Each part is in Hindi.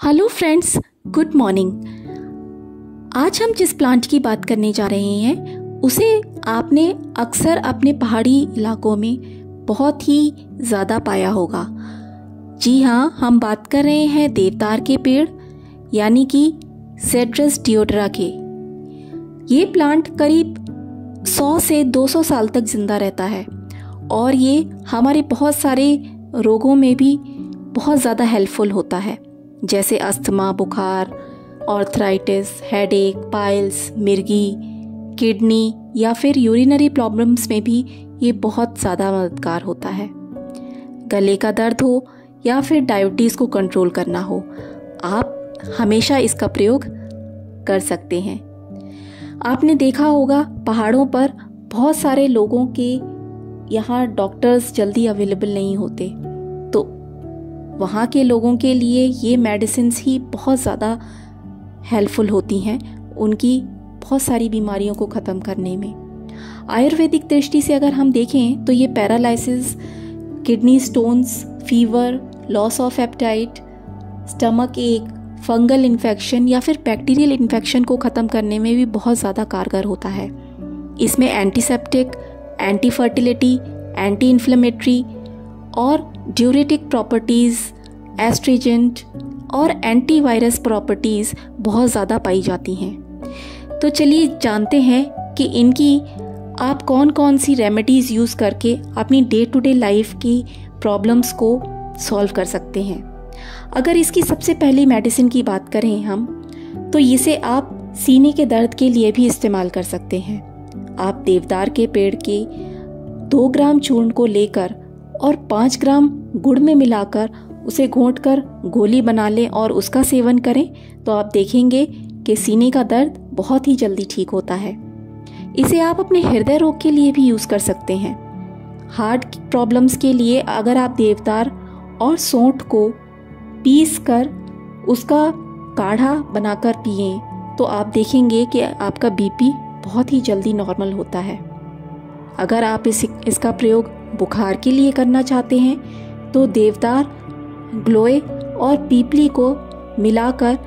Hello friends, good morning. आज हम जिस प्लांट की बात करने जा रहे हैं, उसे आपने अक्सर अपने पहाड़ी इलाकों में बहुत ही ज़्यादा पाया होगा। जी हाँ हम बात कर रहे हैं देवदार के पेड़, यानी कि सेड्रस डिओड्रा के। ये प्लांट करीब 100 से 200 साल तक ज़िंदा रहता है, और ये हमारे बहुत सारे रोगों में भी बहुत ज़्यादा हेल्पफुल होता है। जैसे अस्थमा, बुखार ऑर्थराइटिस हेडेक पाइल्स मिर्गी, किडनी या फिर यूरिनरी प्रॉब्लम्स में भी ये बहुत ज़्यादा मददगार होता है। गले का दर्द हो या फिर डायबिटीज़ को कंट्रोल करना हो, आप हमेशा इसका प्रयोग कर सकते हैं। आपने देखा होगा, पहाड़ों पर बहुत सारे लोगों के यहाँ डॉक्टर्स जल्दी अवेलेबल नहीं होते। वहाँ के लोगों के लिए ये मेडिसिन ही बहुत ज़्यादा हेल्पफुल होती हैं उनकी बहुत सारी बीमारियों को ख़त्म करने में। आयुर्वेदिक दृष्टि से अगर हम देखें तो ये paralysis kidney stones fever loss of appetite stomach ache fungal infection या फिर बैक्टीरियल इन्फेक्शन को ख़त्म करने में भी बहुत ज़्यादा कारगर होता है। इसमें antiseptic anti fertility anti inflammatory और ड्यूरेटिक प्रॉपर्टीज़ एस्ट्रीजेंट और एंटीवायरस प्रॉपर्टीज़ बहुत ज़्यादा पाई जाती हैं। तो चलिए जानते हैं कि इनकी आप कौन कौन सी रेमेडीज़ यूज़ करके अपनी डे टू डे लाइफ की प्रॉब्लम्स को सॉल्व कर सकते हैं। अगर इसकी सबसे पहली मेडिसिन की बात करें हम तो इसे आप सीने के दर्द के लिए भी इस्तेमाल कर सकते हैं। आप देवदार के पेड़ के दो ग्राम चूर्ण को लेकर और पाँच ग्राम गुड़ में मिलाकर उसे घोट कर गोली बना लें और उसका सेवन करें तो आप देखेंगे कि सीने का दर्द बहुत ही जल्दी ठीक होता है। इसे आप अपने हृदय रोग के लिए भी यूज़ कर सकते हैं। हार्ट प्रॉब्लम्स के लिए अगर आप देवदार और सौंठ को पीस कर उसका काढ़ा बनाकर पिए तो आप देखेंगे कि आपका बीपी बहुत ही जल्दी नॉर्मल होता है। अगर आप इस, इसका प्रयोग बुखार के लिए करना चाहते हैं तो देवदार ग्लोए और पीपली को मिलाकर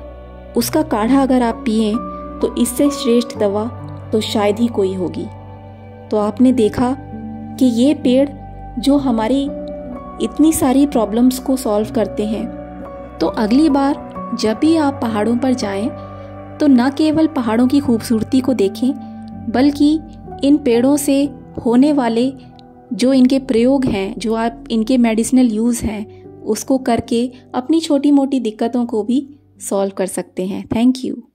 उसका काढ़ा अगर आप पिए तो इससे श्रेष्ठ दवा तो शायद ही कोई होगी। तो आपने देखा कि ये पेड़ जो हमारी इतनी सारी प्रॉब्लम्स को सॉल्व करते हैं तो अगली बार जब भी आप पहाड़ों पर जाएँ तो न केवल पहाड़ों की खूबसूरती को देखें, बल्कि इन पेड़ों से होने वाले जो इनके प्रयोग हैं, जो आप इनके मेडिसिनल यूज़ हैं, उसको करके अपनी छोटी मोटी दिक्कतों को भी सॉल्व कर सकते हैं। Thank you